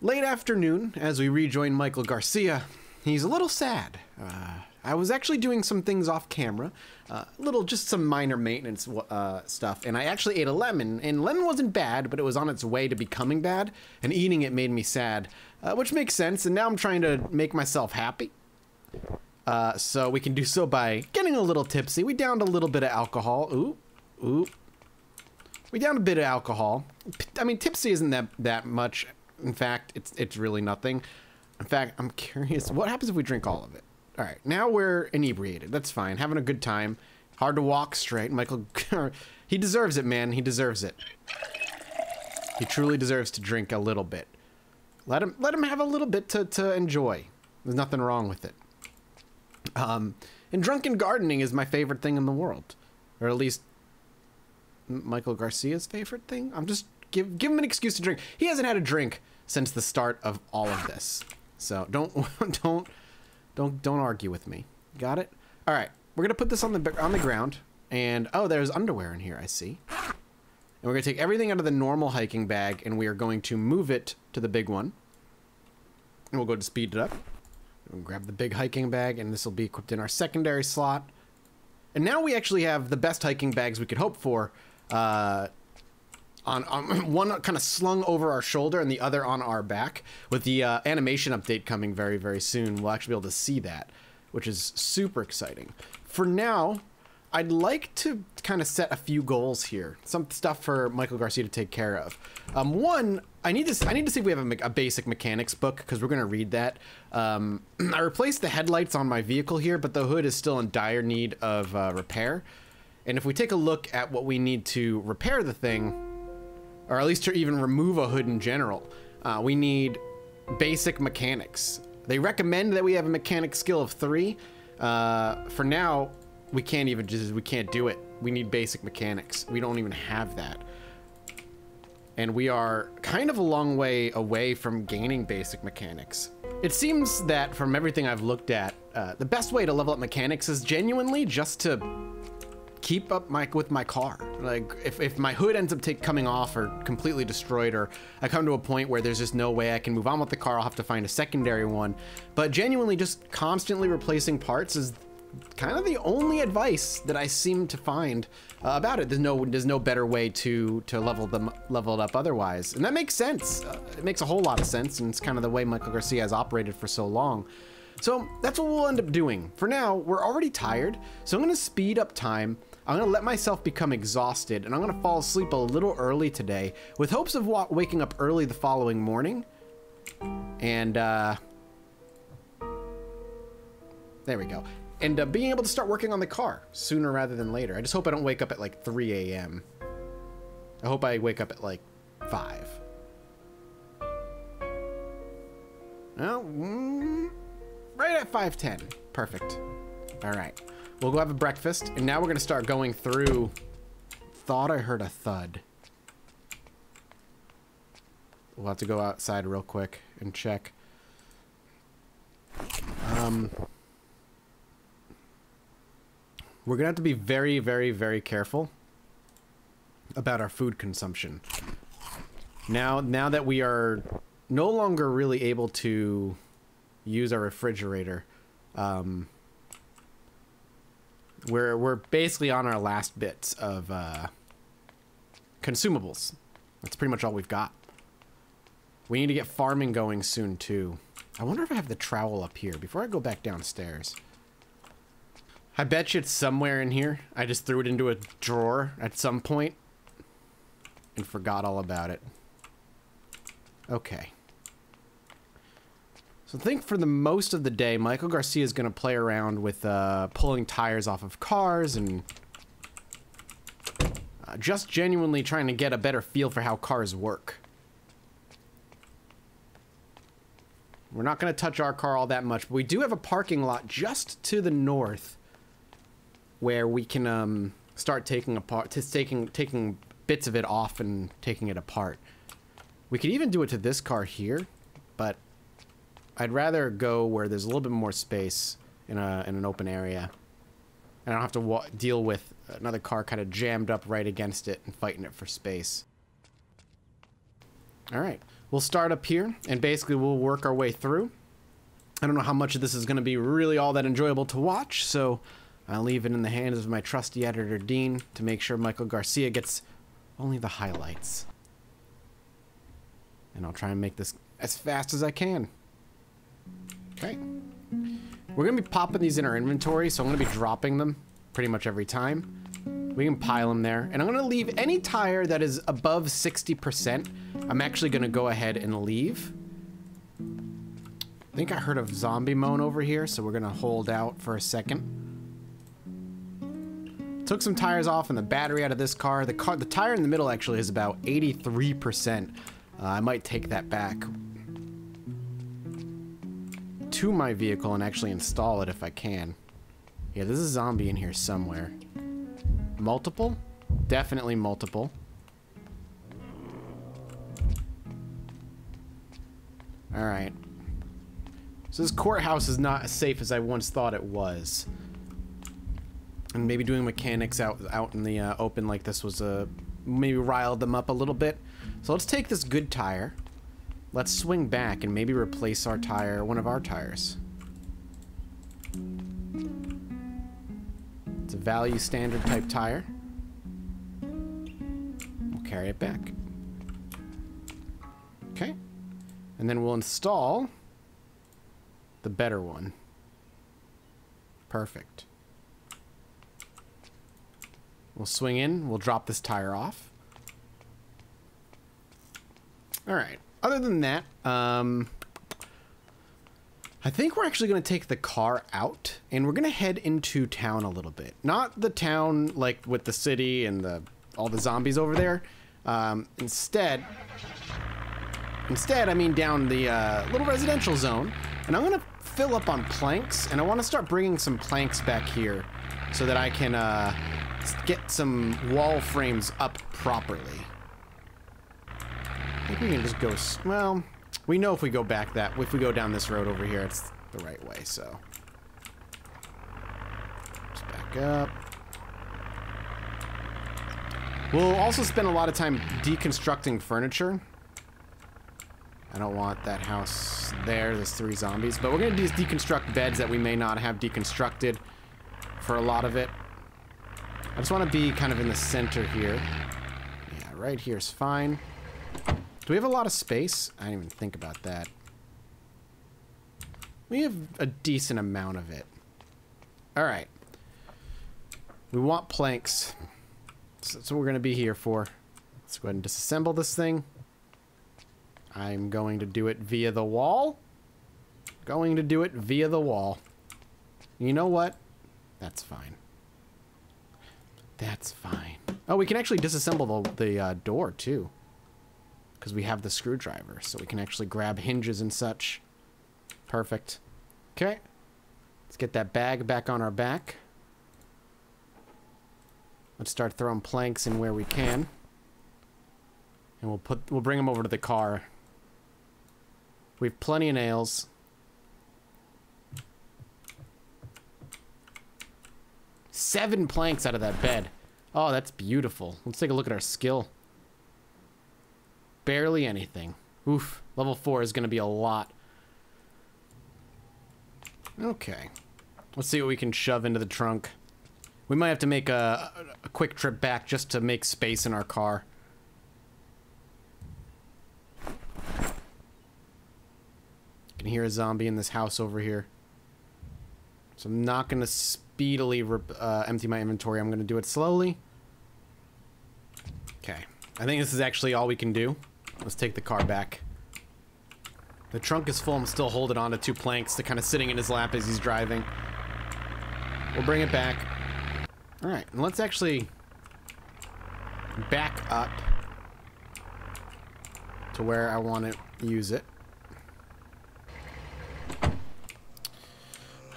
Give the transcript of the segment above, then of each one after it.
Late afternoon, as we rejoin Michael Garcia, he's a little sad. Uh, I was actually doing some things off camera, uh, little just some minor maintenance uh, stuff, and I actually ate a lemon. And lemon wasn't bad, but it was on its way to becoming bad, and eating it made me sad, uh, which makes sense. And now I'm trying to make myself happy. Uh, so we can do so by getting a little tipsy. We downed a little bit of alcohol. Ooh, ooh. We downed a bit of alcohol. I mean, tipsy isn't that that much in fact, it's it's really nothing. In fact, I'm curious, what happens if we drink all of it? All right, now we're inebriated. That's fine. Having a good time. Hard to walk straight. Michael, he deserves it, man. He deserves it. He truly deserves to drink a little bit. Let him let him have a little bit to, to enjoy. There's nothing wrong with it. Um, and drunken gardening is my favorite thing in the world, or at least Michael Garcia's favorite thing. I'm just give give him an excuse to drink. He hasn't had a drink since the start of all of this. So don't don't don't don't argue with me. Got it? All right. We're gonna put this on the on the ground, and oh, there's underwear in here. I see. And we're gonna take everything out of the normal hiking bag, and we are going to move it to the big one. And we'll go to speed it up. We'll grab the big hiking bag, and this will be equipped in our secondary slot. And now we actually have the best hiking bags we could hope for. Uh, on, on one kind of slung over our shoulder and the other on our back. With the uh, animation update coming very, very soon, we'll actually be able to see that, which is super exciting. For now, I'd like to kind of set a few goals here, some stuff for Michael Garcia to take care of. Um, one, I need to I need to see if we have a, a basic mechanics book because we're going to read that. Um, I replaced the headlights on my vehicle here, but the hood is still in dire need of uh, repair. And if we take a look at what we need to repair the thing, or at least to even remove a hood in general. Uh, we need basic mechanics. They recommend that we have a mechanic skill of three. Uh, for now, we can't even just, we can't do it. We need basic mechanics. We don't even have that. And we are kind of a long way away from gaining basic mechanics. It seems that from everything I've looked at, uh, the best way to level up mechanics is genuinely just to keep up my with my car. Like if, if my hood ends up take, coming off or completely destroyed or I come to a point where there's just no way I can move on with the car, I'll have to find a secondary one. But genuinely just constantly replacing parts is kind of the only advice that I seem to find uh, about it. There's no there's no better way to to level them level it up otherwise. And that makes sense. Uh, it makes a whole lot of sense and it's kind of the way Michael Garcia has operated for so long. So that's what we'll end up doing. For now, we're already tired, so I'm gonna speed up time I'm gonna let myself become exhausted and I'm gonna fall asleep a little early today with hopes of waking up early the following morning. And, uh, there we go. And uh, being able to start working on the car sooner rather than later. I just hope I don't wake up at like 3 a.m. I hope I wake up at like 5. Well, mm, right at 5.10. Perfect. All right. We'll go have a breakfast, and now we're gonna start going through. Thought I heard a thud. We'll have to go outside real quick and check. Um, we're gonna have to be very, very, very careful about our food consumption. Now, now that we are no longer really able to use our refrigerator, um, we're we're basically on our last bits of uh, consumables. That's pretty much all we've got. We need to get farming going soon too. I wonder if I have the trowel up here before I go back downstairs. I bet you it's somewhere in here. I just threw it into a drawer at some point and forgot all about it. Okay. So I think for the most of the day, Michael Garcia is going to play around with uh, pulling tires off of cars and uh, just genuinely trying to get a better feel for how cars work. We're not going to touch our car all that much, but we do have a parking lot just to the north where we can um, start taking apart, taking taking bits of it off and taking it apart. We could even do it to this car here, I'd rather go where there's a little bit more space in a in an open area. And I don't have to deal with another car kind of jammed up right against it and fighting it for space. All right. We'll start up here, and basically we'll work our way through. I don't know how much of this is going to be really all that enjoyable to watch, so I'll leave it in the hands of my trusty editor, Dean, to make sure Michael Garcia gets only the highlights. And I'll try and make this as fast as I can. Okay. We're going to be popping these in our inventory, so I'm going to be dropping them pretty much every time. We can pile them there. And I'm going to leave any tire that is above 60%. I'm actually going to go ahead and leave. I think I heard of zombie moan over here, so we're going to hold out for a second. Took some tires off and the battery out of this car. The car, the tire in the middle actually is about 83%. Uh, I might take that back to my vehicle and actually install it if I can. Yeah, there's a zombie in here somewhere. Multiple? Definitely multiple. Alright. So this courthouse is not as safe as I once thought it was. And maybe doing mechanics out out in the uh, open like this was a... Uh, maybe riled them up a little bit. So let's take this good tire. Let's swing back and maybe replace our tire, one of our tires. It's a value standard type tire. We'll carry it back. Okay. And then we'll install the better one. Perfect. We'll swing in, we'll drop this tire off. All right. Other than that, um, I think we're actually going to take the car out and we're going to head into town a little bit. Not the town like with the city and the all the zombies over there. Um, instead, instead, I mean down the uh, little residential zone. And I'm going to fill up on planks and I want to start bringing some planks back here so that I can uh, get some wall frames up properly. I think we can just go, well, we know if we go back that, if we go down this road over here, it's the right way, so. Just back up. We'll also spend a lot of time deconstructing furniture. I don't want that house there, there's three zombies, but we're gonna just deconstruct beds that we may not have deconstructed for a lot of it. I just want to be kind of in the center here. Yeah, right here is fine. Do we have a lot of space? I didn't even think about that. We have a decent amount of it. Alright. We want planks. that's what we're going to be here for. Let's go ahead and disassemble this thing. I'm going to do it via the wall. Going to do it via the wall. You know what? That's fine. That's fine. Oh, we can actually disassemble the, the uh, door, too because we have the screwdriver, so we can actually grab hinges and such. Perfect. Okay. Let's get that bag back on our back. Let's start throwing planks in where we can. And we'll put we'll bring them over to the car. We have plenty of nails. Seven planks out of that bed. Oh, that's beautiful. Let's take a look at our skill. Barely anything. Oof. Level 4 is going to be a lot. Okay. Let's see what we can shove into the trunk. We might have to make a, a quick trip back just to make space in our car. I can hear a zombie in this house over here. So I'm not going to speedily uh, empty my inventory. I'm going to do it slowly. Okay. I think this is actually all we can do. Let's take the car back. The trunk is full. I'm still holding on to two planks. They're kind of sitting in his lap as he's driving. We'll bring it back. All right, and let's actually back up to where I want to use it.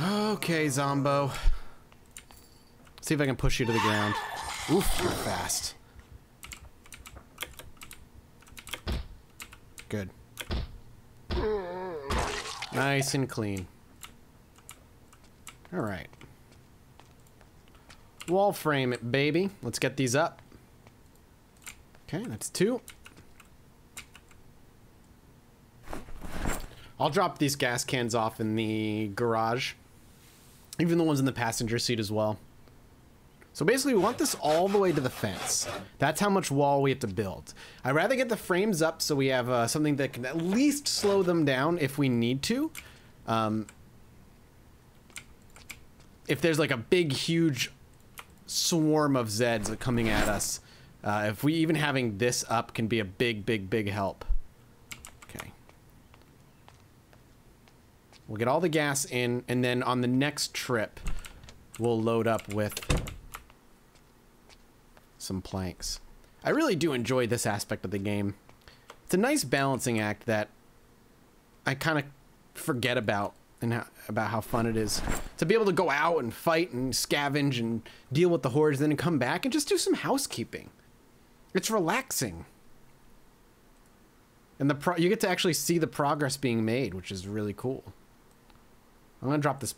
Okay, Zombo. See if I can push you to the ground. Oof, you're fast. Good. Nice and clean. All right. Wall frame it, baby. Let's get these up. Okay, that's two. I'll drop these gas cans off in the garage. Even the ones in the passenger seat as well. So basically, we want this all the way to the fence. That's how much wall we have to build. I'd rather get the frames up so we have uh, something that can at least slow them down if we need to. Um, if there's like a big, huge swarm of Zeds coming at us, uh, if we even having this up can be a big, big, big help. Okay. We'll get all the gas in, and then on the next trip, we'll load up with some planks. I really do enjoy this aspect of the game. It's a nice balancing act that I kind of forget about and how, about how fun it is to be able to go out and fight and scavenge and deal with the hordes, then come back and just do some housekeeping. It's relaxing, and the pro you get to actually see the progress being made, which is really cool. I'm gonna drop this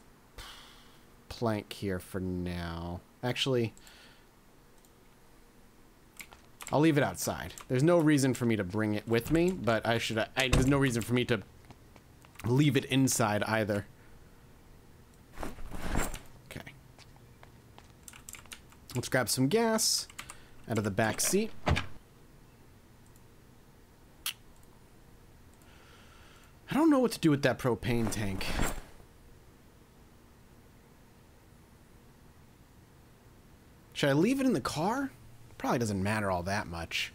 plank here for now. Actually, I'll leave it outside. There's no reason for me to bring it with me, but I should. I, there's no reason for me to leave it inside either. Okay. Let's grab some gas out of the back seat. I don't know what to do with that propane tank. Should I leave it in the car? Probably doesn't matter all that much.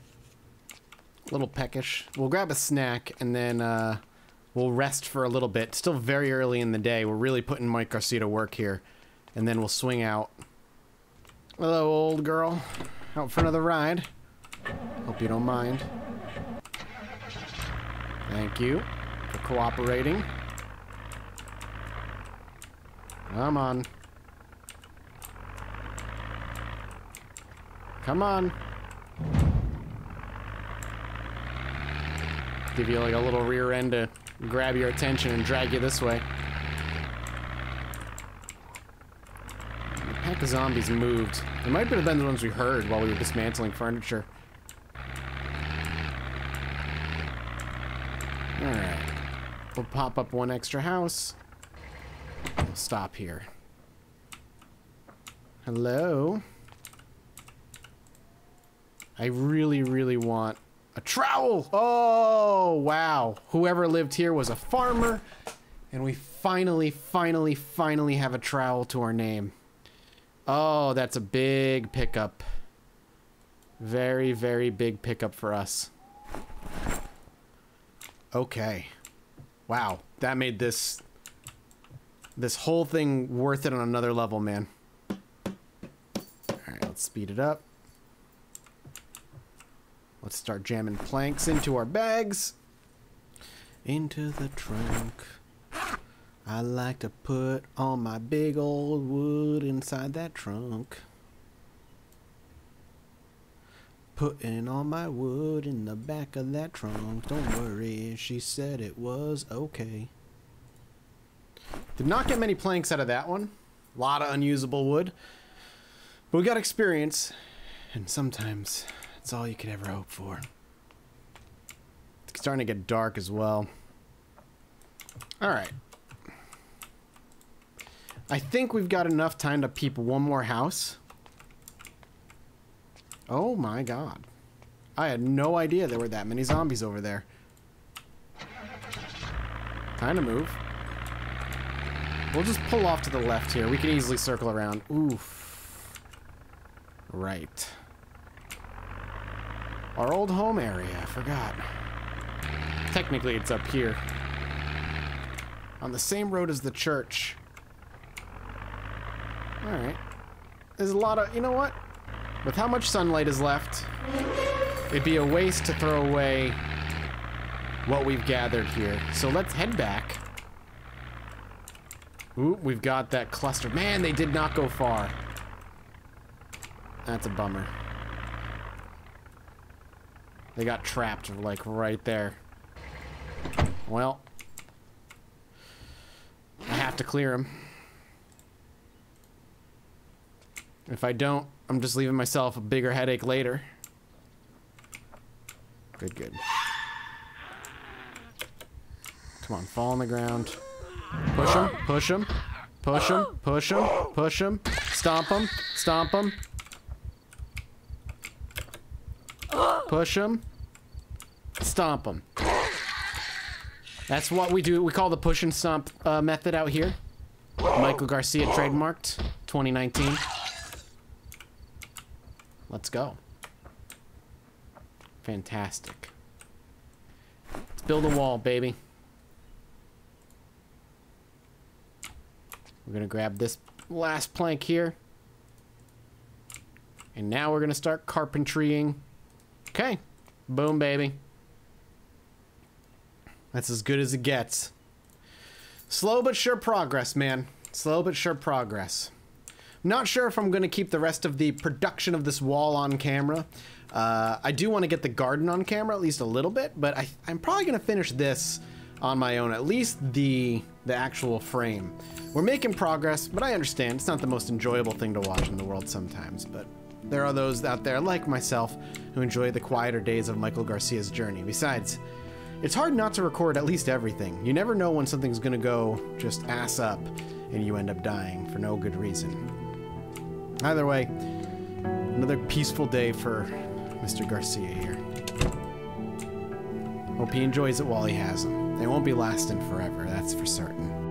A little peckish. We'll grab a snack and then uh, we'll rest for a little bit. Still very early in the day. We're really putting Mike Garcia to work here. And then we'll swing out. Hello, old girl. Out for another ride. Hope you don't mind. Thank you for cooperating. Come on. Come on. Give you like a little rear end to grab your attention and drag you this way. The pack of zombies moved. It might have been the ones we heard while we were dismantling furniture. Alright. We'll pop up one extra house. We'll stop here. Hello? I really, really want a trowel. Oh, wow. Whoever lived here was a farmer. And we finally, finally, finally have a trowel to our name. Oh, that's a big pickup. Very, very big pickup for us. Okay. Wow. That made this this whole thing worth it on another level, man. Alright, let's speed it up. Let's start jamming planks into our bags. Into the trunk. I like to put all my big old wood inside that trunk. Putting all my wood in the back of that trunk. Don't worry, she said it was okay. Did not get many planks out of that one. A lot of unusable wood. But we got experience. And sometimes that's all you could ever hope for. It's starting to get dark as well. Alright. I think we've got enough time to peep one more house. Oh my god. I had no idea there were that many zombies over there. Time to move. We'll just pull off to the left here. We can easily circle around. Oof. Right. Our old home area, I forgot. Technically, it's up here. On the same road as the church. Alright. There's a lot of... You know what? With how much sunlight is left, it'd be a waste to throw away what we've gathered here. So let's head back. Ooh, we've got that cluster. Man, they did not go far. That's a bummer. They got trapped, like, right there. Well. I have to clear them. If I don't, I'm just leaving myself a bigger headache later. Good, good. Come on, fall on the ground. Push him, push him, push him, push him, push him. Stomp him, stomp him. Push them. Stomp them. That's what we do. We call the push and stomp uh, method out here. Michael Garcia trademarked 2019. Let's go. Fantastic. Let's build a wall, baby. We're gonna grab this last plank here. And now we're gonna start carpentrying. Okay. Boom, baby. That's as good as it gets. Slow but sure progress, man. Slow but sure progress. Not sure if I'm going to keep the rest of the production of this wall on camera. Uh, I do want to get the garden on camera at least a little bit, but I, I'm probably going to finish this on my own, at least the the actual frame. We're making progress, but I understand it's not the most enjoyable thing to watch in the world sometimes, but there are those out there like myself who enjoy the quieter days of Michael Garcia's journey. Besides, it's hard not to record at least everything. You never know when something's gonna go just ass up and you end up dying for no good reason. Either way, another peaceful day for Mr. Garcia here. Hope he enjoys it while he has them. They won't be lasting forever, that's for certain.